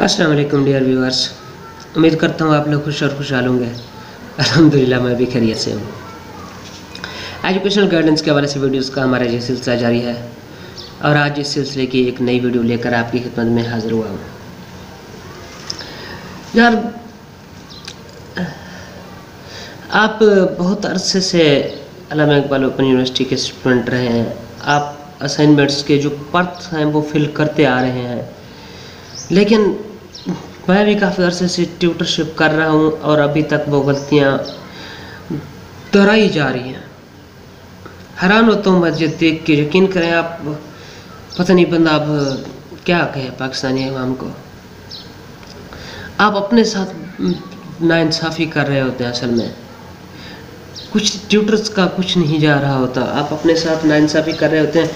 अस्सलाम वालेकुम dear viewers उम्मीद करता हूँ आप लोग खुश और खुशहाल होंगे। अल्हम्दुलिल्लाह, मैं भी खैरियत से हूँ। एजुकेशनल गाइडेंस के हवाले से वीडियोस का हमारा ये सिलसिला जारी है। और आज इस सिलसिले की एक नई वीडियो लेकर आपकी खिदमत में हाजिर हुआ हूँ। यार, आप बहुत अरसे से अलामा इकबाल ओपन यूनिवर्सिटी के स्टूडेंट रहे हैं। आप असाइनमेंट्स के जो पर्थ हैं वो फिल करते आ रहे हैं। लेकिन मैं भी काफ़ी अरसे से ट्यूटरशिप कर रहा हूँ और अभी तक वो गलतियाँ दोहराई जा रही हैं। हैरान होता हूँ मस्जिद देख के, यकीन करें आप, पता नहीं बंदा अब क्या कहे पाकिस्तानी अवाम को। आप अपने साथ नाइंसाफ़ी कर रहे होते हैं असल में। कुछ ट्यूटर्स का कुछ नहीं जा रहा होता। आप अपने साथ नाइंसाफ़ी कर रहे होते हैं।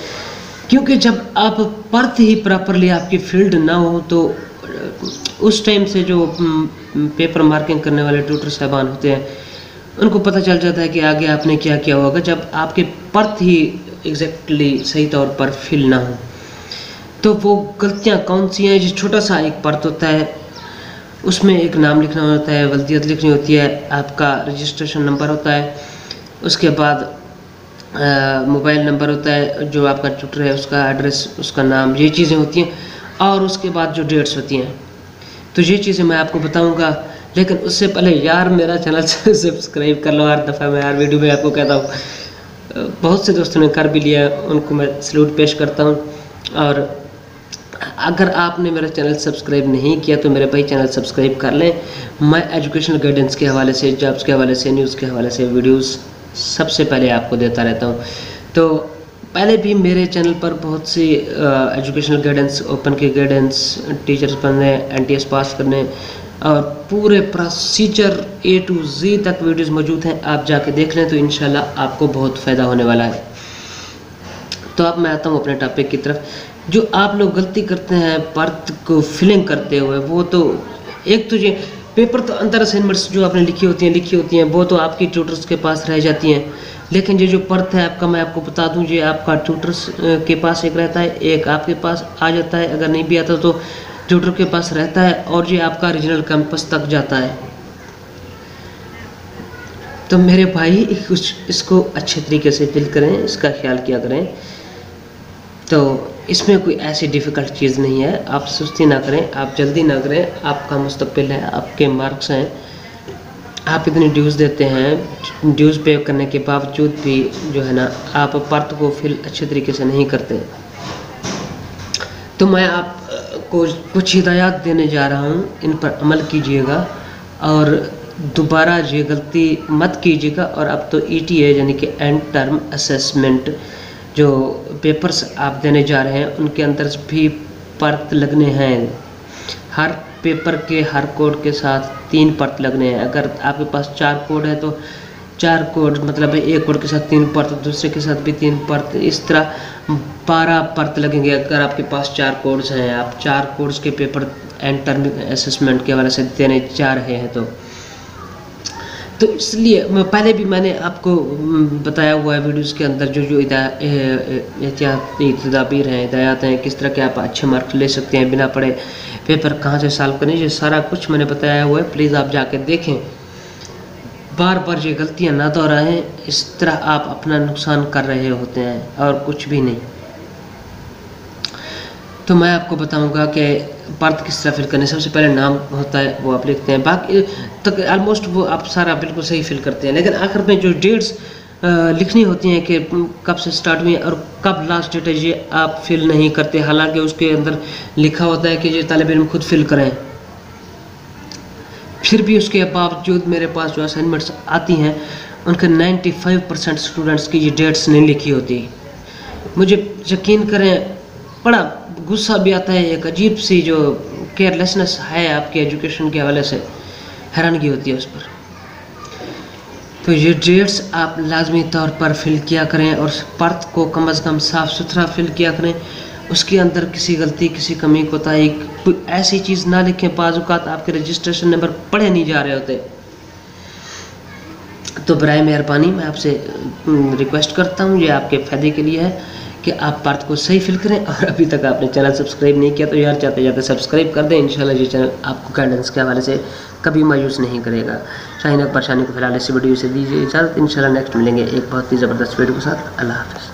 क्योंकि जब आप पढ़ते ही प्रॉपरली आपकी फ़ील्ड ना हो तो उस टाइम से जो पेपर मार्किंग करने वाले ट्यूटर साहबान होते हैं, उनको पता चल जाता है कि आगे आपने क्या किया होगा जब आपके पर्थ ही एग्जैक्टली सही तौर पर फिल ना हो। तो वो गलतियाँ कौन सी हैं? जो छोटा सा एक पर्थ होता है, उसमें एक नाम लिखना होता है वल्दियत लिखनी होती है, आपका रजिस्ट्रेशन नंबर होता है, उसके बाद मोबाइल नंबर होता है, जो आपका ट्यूटर है, उसका एड्रेस उसका नाम, ये चीज़ें होती हैं, और उसके बाद जो डेट्स होती हैं। तो ये चीज़ें मैं आपको बताऊँगा, लेकिन उससे पहले यार मेरा चैनल सब्सक्राइब कर लो हर दफ़ा, मैं यार वीडियो में आपको कहता हूँ। बहुत से दोस्तों ने कर भी लिया, उनको मैं सल्यूट पेश करता हूँ। और अगर आपने मेरा चैनल सब्सक्राइब नहीं किया तो मेरे भाई चैनल सब्सक्राइब कर लें। मैं एजुकेशनल गाइडेंस के हवाले से जॉब्स के हवाले से न्यूज़ के हवाले से वीडियोस सबसे पहले आपको देता रहता हूँ। तो पहले भी मेरे चैनल पर बहुत सी एजुकेशनल गाइडेंस ओपन की गाइडेंस टीचर्स बनने एनटीएस पास करने, और पूरे प्रोसीजर ए टू जी तक वीडियोस मौजूद हैं, आप जाके देख लें तो इन आपको बहुत फ़ायदा होने वाला है। तो अब मैं आता हूँ अपने टॉपिक की तरफ़। जो आप लोग गलती करते हैं पर्थ को फिलिंग करते हुए, वो तो एक तो ये पेपर तो अंतर असाइनमेंट्स जो आपने लिखी होती हैं, लिखी होती हैं, वो तो आपकी ट्यूटर्स के पास रह जाती हैं। लेकिन ये जो पर्थ है आपका, मैं आपको बता दूँ, ये आपका ट्यूटर्स के पास एक रहता है, एक आपके पास आ जाता है, अगर नहीं भी आता तो ट्यूटर के पास रहता है और ये आपका रीजनल कैंपस तक जाता है। तो मेरे भाई, कुछ इसको अच्छे तरीके से फिल करें, इसका ख्याल किया करें। तो इसमें कोई ऐसी डिफ़िकल्ट चीज़ नहीं है, आप सुस्ती ना करें, आप जल्दी ना करें, आपका मुस्तबिल है, आपके मार्क्स हैं। आप इतनी ड्यूज़ देते हैं ड्यूज़ पे करने के बावजूद भी जो है ना, आप पर्थ को फिल अच्छे तरीके से नहीं करते। तो मैं आपको कुछ हिदायत देने जा रहा हूँ, इन पर अमल कीजिएगा और दोबारा ये गलती मत कीजिएगा और अब तो ई टी है यानी कि एंड टर्म असेसमेंट जो पेपर्स आप देने जा रहे हैं, उनके अंदर भी पर्त लगने हैं। हर पेपर के हर कोड के साथ तीन पर्त लगने हैं। अगर आपके पास चार कोड है तो चार कोड मतलब एक कोड के साथ तीन पर्त, दूसरे के साथ भी तीन पर्त, इस तरह बारह पर्त लगेंगे अगर आपके पास चार कोड्स हैं। आप चार कोड्स के पेपर एंड टर्म असेसमेंट के हवाले से देने जा रहे हैं तो तो इसलिए मैं पहले भी मैंने आपको बताया हुआ है वीडियोस के अंदर जो जो एहतियाती तदाबीर हैं हिदायत हैं, किस तरह के आप अच्छे मार्क्स ले सकते हैं बिना पढ़े, पेपर कहाँ से सॉल्व करें, ये सारा कुछ मैंने बताया हुआ है। प्लीज़ आप जाके देखें। बार बार ये गलतियाँ ना दोहराएँ, इस तरह आप अपना नुकसान कर रहे होते हैं और कुछ भी नहीं। तो मैं आपको बताऊँगा कि पर्थ तरह फिल करने, सबसे पहले नाम होता है, वो आप लिखते हैं। बाकी तक ऑलमोस्ट वो आप सारा बिल्कुल सही फिल करते हैं। लेकिन आखिर में जो डेट्स लिखनी होती हैं कि कब से स्टार्ट हुई और कब लास्ट डेट है, ये आप फिल नहीं करते। हालाँकि उसके अंदर लिखा होता है कि ये तालब इम खुद फिल करें। फिर भी उसके बावजूद मेरे पास जो असाइनमेंट्स आती हैं, उनके 95 परसेंट स्टूडेंट्स की ये डेट्स नहीं लिखी होती। मुझे यकीन करें, बड़ा गुस्सा भी आता है, एक अजीब सी जो केयरलेसनेस है आपके एजुकेशन के हवाले से, हैरानगी होती है उस पर। तो ये डेट्स आप लाजमी तौर पर फिल किया करें और पर्थ को कम अज़ कम साफ़ सुथरा फिल किया करें। उसके अंदर किसी गलती, किसी कमी कोताही कोई ऐसी चीज़ ना लिखें बाज़ात आपके रजिस्ट्रेशन नंबर पढ़े नहीं जा रहे होते। तो बर मेहरबानी, मैं आपसे रिक्वेस्ट करता हूँ, ये आपके फ़ायदे के लिए है। कि आप पार्थ को सही फील करें और अभी तक आपने चैनल सब्सक्राइब नहीं किया तो यार चाहते जाते सब्सक्राइब कर दें। इंशाल्लाह ये चैनल आपको गाइडेंस के हवाले से कभी मायूस नहीं करेगा। शाहीन परेशानी को फ़िलहाल इसी वीडियो से दीजिए इजाज़त। इंशाल्लाह नेक्स्ट मिलेंगे एक बहुत ही ज़बरदस्त वीडियो के साथ। अल्लाह हाफ़िज़।